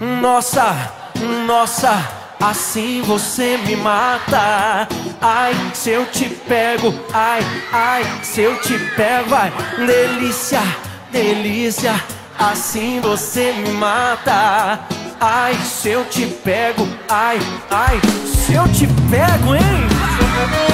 Nossa, nossa, assim você me mata. Ai, se eu te pego, ai, ai, se eu te pego, vai, delícia, delícia, assim você me mata. Ai, se eu te pego, ai, ai, se eu te pego, hein?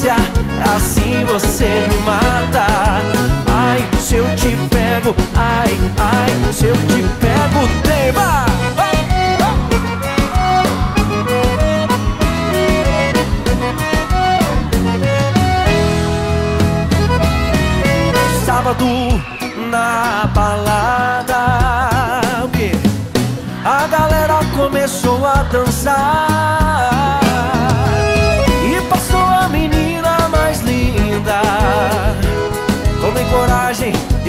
delícia, assim você me mata. Ai, se eu te pego, ai, ai, se eu te pego, tema. Sábado na balada? A galera começou a dançar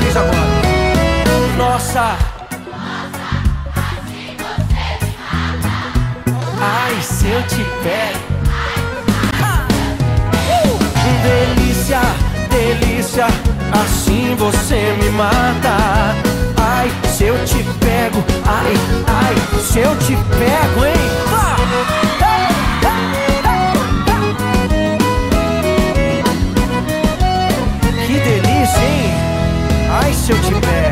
vocês agora. Nossa. Ai, se eu te pego. Delícia, delícia, assim você me mata. Ai, se eu te pego, ai, ai, se eu te pego, shoot you down.